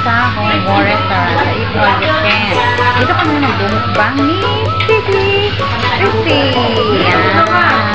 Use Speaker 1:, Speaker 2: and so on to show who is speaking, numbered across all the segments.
Speaker 1: sa Hong War Restaurant sa April weekend. Dito kami nagdumukbang ni Sissy Christy. Yan.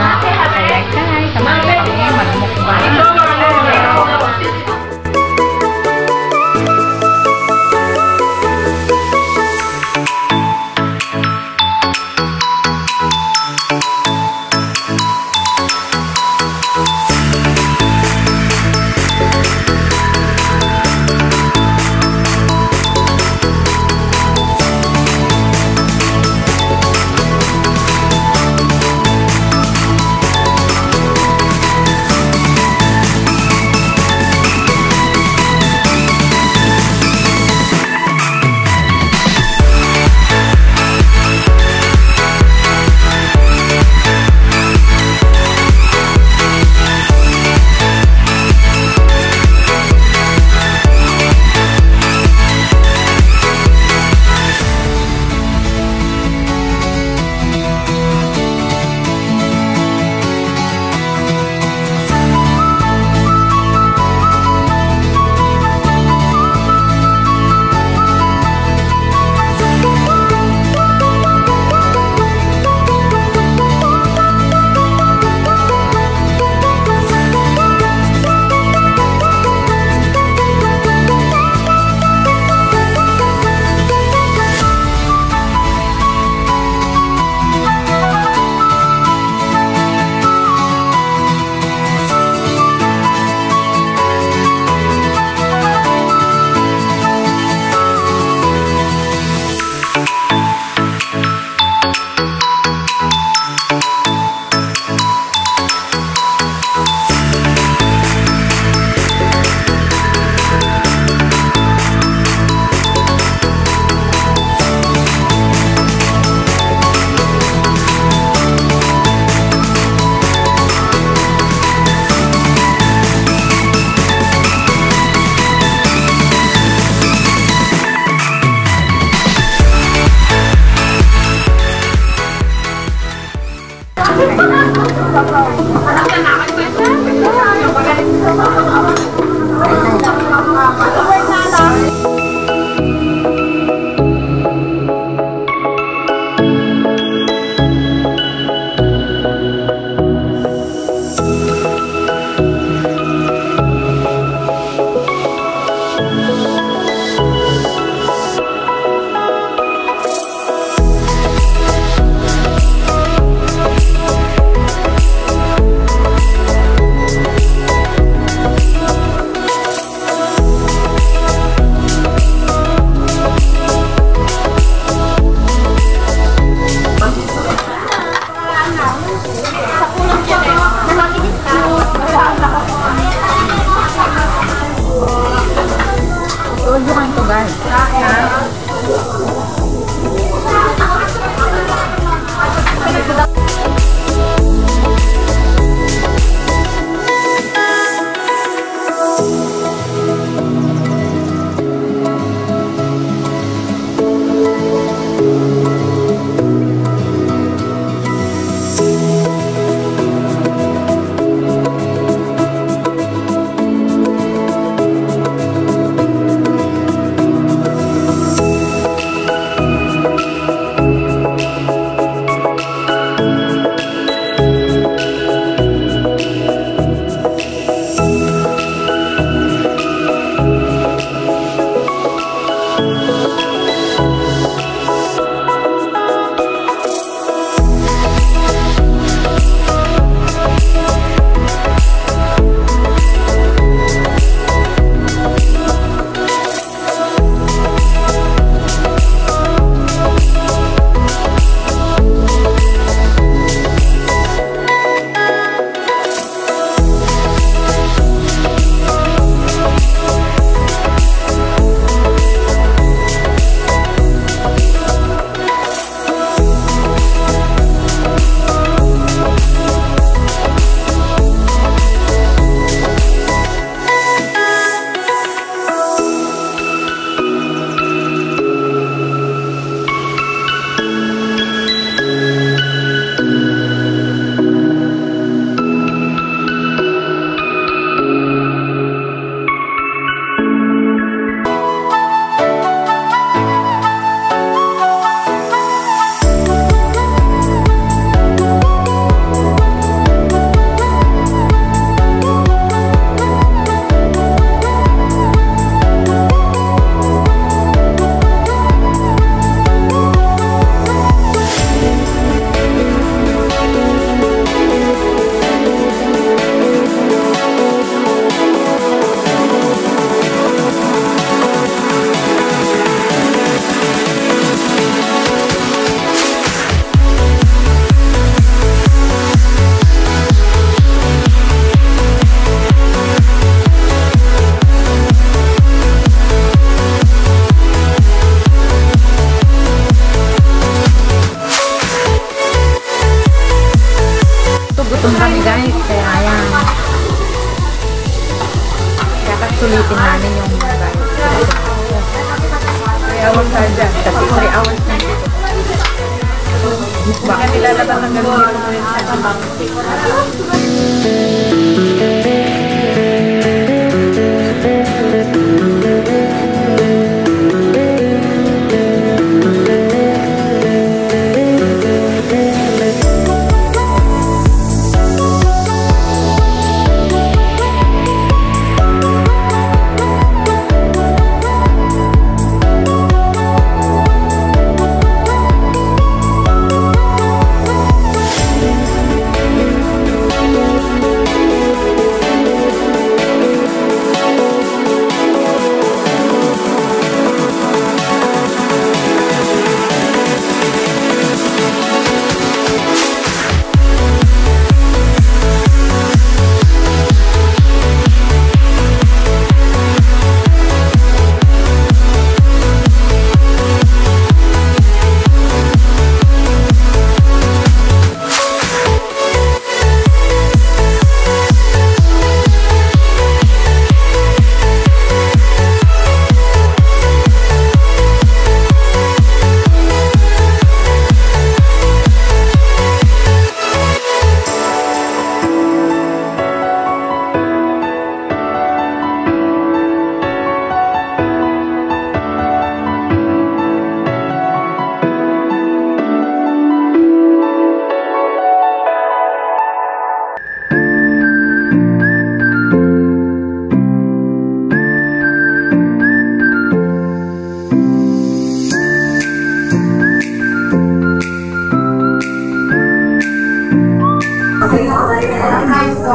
Speaker 1: Dito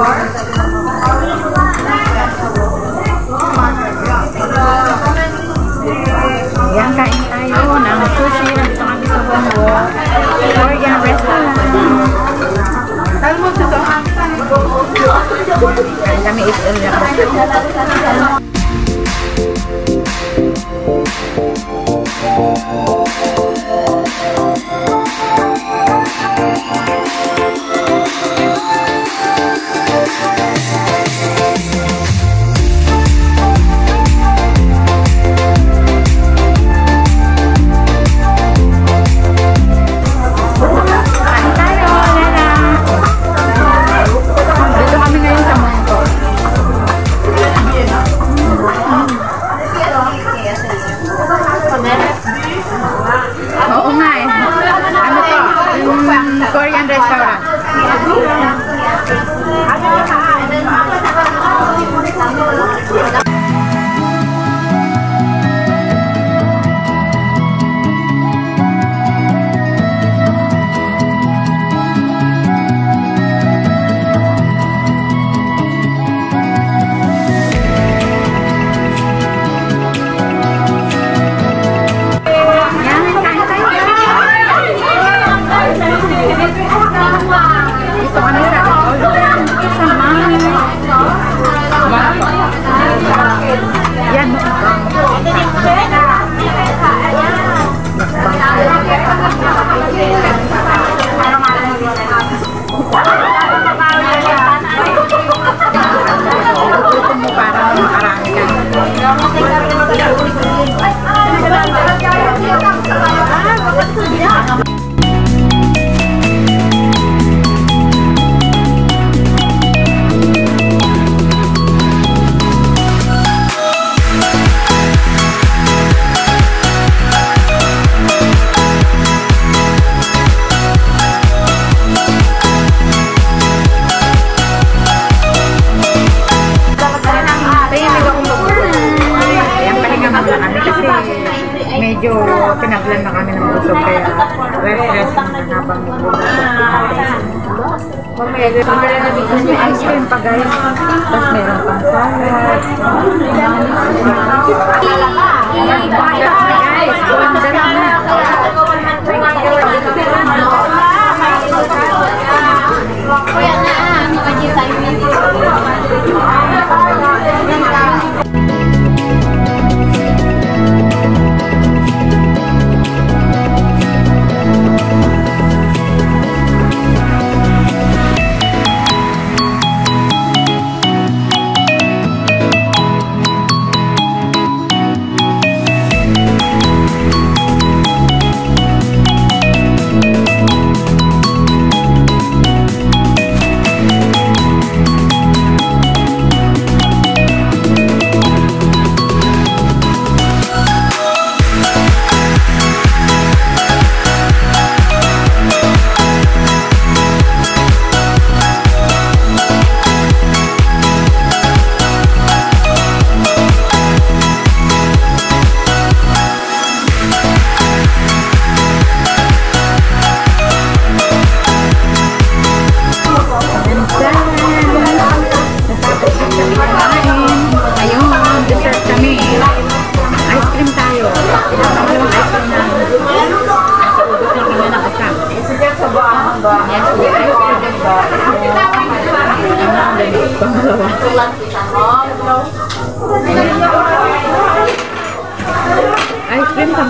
Speaker 1: Yan, kain tayo ng sushi. Nandito kami sa Bongo. Korean restaurant. Alam mo, ito ang kami. Kami 8L na po. habang Gusto ice cream pa guys. Tapos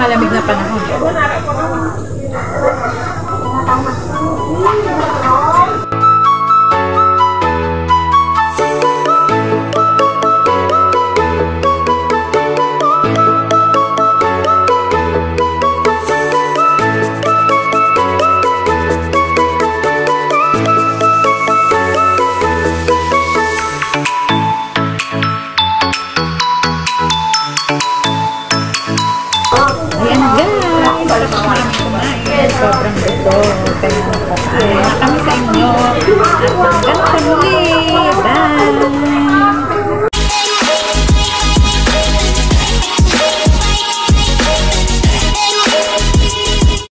Speaker 1: malamig na panahon.